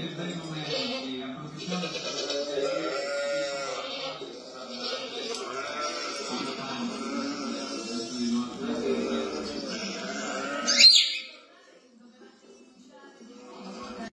el reino de la producción